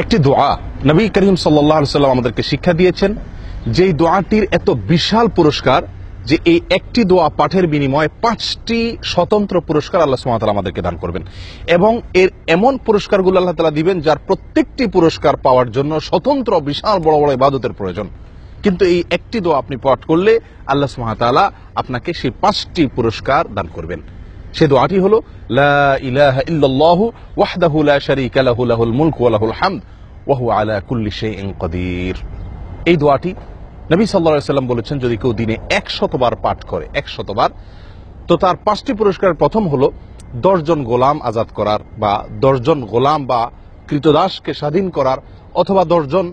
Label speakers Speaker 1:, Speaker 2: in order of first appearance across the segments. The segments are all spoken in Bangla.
Speaker 1: একটি দোয়া। নবী করিম সাল্লাহ সাল্লাম আমাদেরকে শিক্ষা দিয়েছেন যেই দোয়াটির এত বিশাল পুরস্কার যে এই একটি দোয়া পাঠের বিনিময়ে পাঁচটি স্বতন্ত্র পুরস্কার আল্লাহ সুমাতাল আমাদেরকে দান করবেন। এবং এর এমন পুরস্কারগুলো আল্লাহ তালা দিবেন যার প্রত্যেকটি পুরস্কার পাওয়ার জন্য স্বতন্ত্র বিশাল বড় বড় ইবাদতের প্রয়োজন। কিন্তু এই একটি দোয়া আপনি পাঠ করলে আল্লাহ সুমাতালা আপনাকে সেই পাঁচটি পুরস্কার দান করবেন। সে দোয়াটি হলো এই দোয়াটি নবী সাল্লাল্লাহু সাল্লাম বলেছেন, যদি কেউ দিনে 100 বার পাঠ করে 100 বার, তো তার পাঁচটি পুরস্কারের প্রথম হলো, দশজন গোলাম আজাদ করার বা দশজন গোলাম বা কৃতদাসকে স্বাধীন করার অথবা দশজন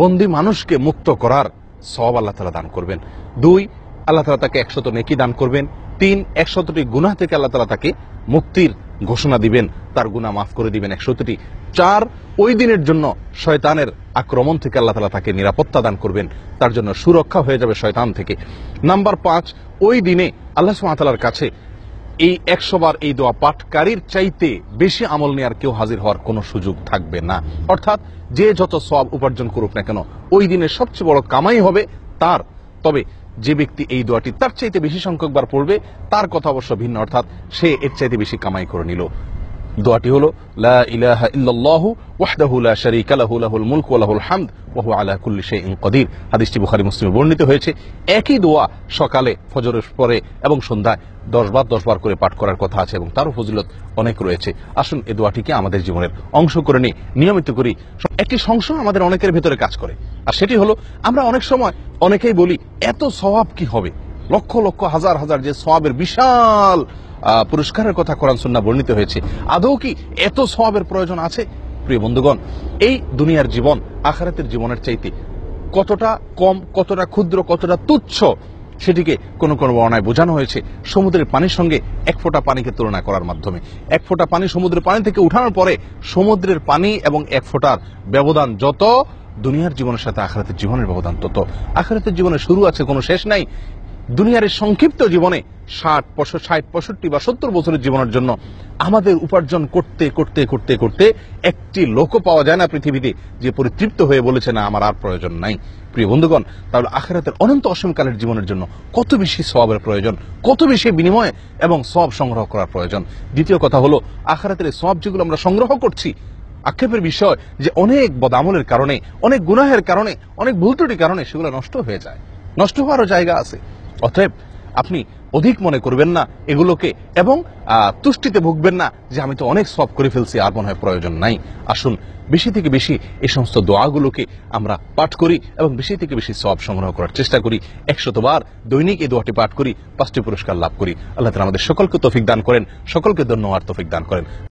Speaker 1: বন্দি মানুষকে মুক্ত করার সব আল্লাহ তালা দান করবেন। দুই, আল্লাহ তালা তাকে একশত নেকি দান করবেন। তিন একশতটি গুনাহ থেকে আল্লাহ তালা তাকে মুক্তির ঘোষণা দিবেন। তার গুনাহ মাফ করে দিবেন একশতটি। চার, ওই দিনের জন্য শয়তানের আক্রমণ থেকে আল্লাহ তালা তাকে নিরাপত্তা দান করবেন। তার জন্য সুরক্ষা হয়ে যাবে শয়তান থেকে। নাম্বার পাঁচ, ওই দিনে আল্লাহ সুমাতালার কাছে এই একশো বার এই দোয়া পাঠকারীর চাইতে বেশি আমল নেওয়ার কেউ হাজির হওয়ার কোনো সুযোগ থাকবে না। অর্থাৎ যে যত সব উপার্জন করুক না কেন, ওই দিনের সবচেয়ে বড় কামাই হবে তার। তবে যে ব্যক্তি এই দোয়াটি তার চাইতে বেশি সংখ্যক বার পড়বে, তার কথা অবশ্য ভিন্ন, অর্থাৎ সে এর চাইতে বেশি কামাই করে নিল। দোয়াটি হলো, লা ইলাহা ইল্লাল্লাহু ওয়াহদাহু লা শারীকা লাহু, লাহুল মুলকু ওয়া লাহুল হামদ, ওয়া হুয়া আলা কুল্লি শাইইন কাদির হাদিসটি বুখারী, মুসলিমে বর্ণিত হয়েছে। একই দোয়া সকালে, ফজরের পরে এবং সন্ধ্যায় দশ বার দশ বার করে পাঠ করার কথা আছে এবং তারও ফজিলত অনেক রয়েছে। আসুন এই দোয়াটিকে আমাদের জীবনের অংশ করে নিই, নিয়মিত করি। একটি সংশয় আমাদের অনেকের ভেতরে কাজ করে, আর সেটি হলো, আমরা অনেক সময় অনেকেই বলি, এত স্বভাব কি হবে? লক্ষ লক্ষ, হাজার হাজার যে সওয়াবের বিশাল পুরস্কারের কথা কোরআন সুন্নাহ বর্ণিত হয়েছে। আদৌ কি এত সওয়াবের প্রয়োজন আছে? প্রিয় বন্ধুগণ, এই দুনিয়ার জীবন, আখারাতের জীবনের চাইতে কতটা কম, কতটা ক্ষুদ্র, কতটা তুচ্ছ, সেটিকে কোন কোন বর্ণায় বোঝানো হয়েছে সমুদ্রের পানির সঙ্গে এক ফোঁটা পানিকে তুলনা করার মাধ্যমে। এক ফোঁটা পানি সমুদ্রের পানি থেকে উঠানোর পরে সমুদ্রের পানি এবং এক ফোঁটার ব্যবধান যত, দুনিয়ার জীবনের সাথে আখারাতের জীবনের ব্যবধান তত। আখারাতের জীবনে শুরু আছে, কোনো শেষ নাই। দুনিয়ার এই সংক্ষিপ্ত জীবনে ষাট ষাট, পঁয়ষট্টি বা সত্তর বছরের জীবনের জন্য আমাদের উপার্জন করতে করতে করতে করতে একটি লোকও পাওয়া যায় না পৃথিবীতে যে পরিতৃপ্ত হয়ে বলেছে, না, আমার আর প্রয়োজন নাই। প্রিয় বন্ধুগণ, তাহলে আখেরাতের অনন্ত অসীমকালের জীবনের জন্য কত বেশি সবের প্রয়োজন, কত বেশি বিনিময় এবং সব সংগ্রহ করার প্রয়োজন? দ্বিতীয় কথা হলো, আখেরাতের এই সব যেগুলো আমরা সংগ্রহ করছি, আক্ষেপের বিষয় যে অনেক বদামলের কারণে, অনেক গুনাহের কারণে, অনেক ভুল কারণে সেগুলো নষ্ট হয়ে যায়। নষ্ট হওয়ারও জায়গা আছে। অতএব আপনি অধিক মনে করবেন না এগুলোকে এবং তুষ্টিতে ভুগবেন না যে আমি তো অনেক সব করে ফেলছি আর মনে হয় প্রয়োজন নাই। আসুন, বেশি থেকে বেশি এই সমস্ত দোয়াগুলোকে আমরা পাঠ করি এবং বেশি থেকে বেশি সব সংগ্রহ করার চেষ্টা করি। একশতবার দৈনিক এই দোয়াটি পাঠ করি, পাঁচটি পুরস্কার লাভ করি। আল্লাহ তালা আমাদের সকলকে তফিক দান করেন, সকলকে ধন্যবাদ তফিক দান করেন।